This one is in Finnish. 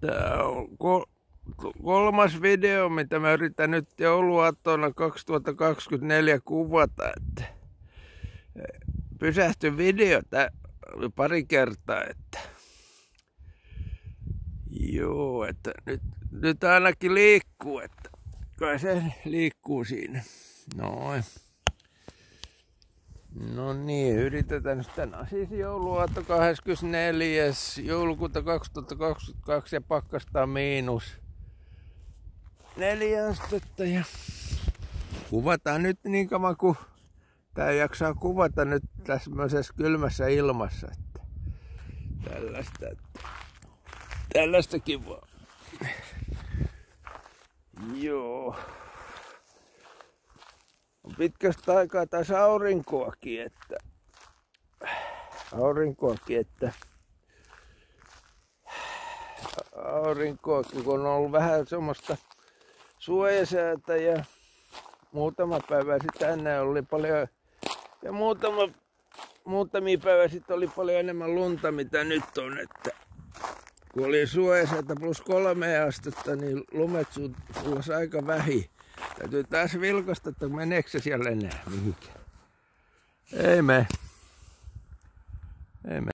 Tää on kolmas video, mitä mä yritän nyt jouluaattona 2024 kuvata. Että pysähty video pari kertaa, että joo, että nyt, nyt ainakin liikkuu, että kai se liikkuu siinä. Noin. No niin, yritetään nyt tänään. Siis jouluaatto 24. joulukuuta 2022 ja pakkasta miinus neljä astetta ja kuvataan nyt niin kauan kuin tää jaksaa kuvata nyt tämmöisessä kylmässä ilmassa. Että tällaista, että tällaista kivaa. Joo pitkästä aikaa taas aurinkoakin, että aurinkoakin, että aurinkoakin, kun on ollut vähän semmoista suojasäätä ja muutama päivä sitten ennen oli paljon ja muutama, muutamia päivä sitten oli paljon enemmän lunta mitä nyt on, että kun oli suojasäätä plus kolme astetta, niin lumet sulasi aika vähin. Täytyy taas vilkasta, että meneekö se siellä enää mihinkään. Ei me. Ei me.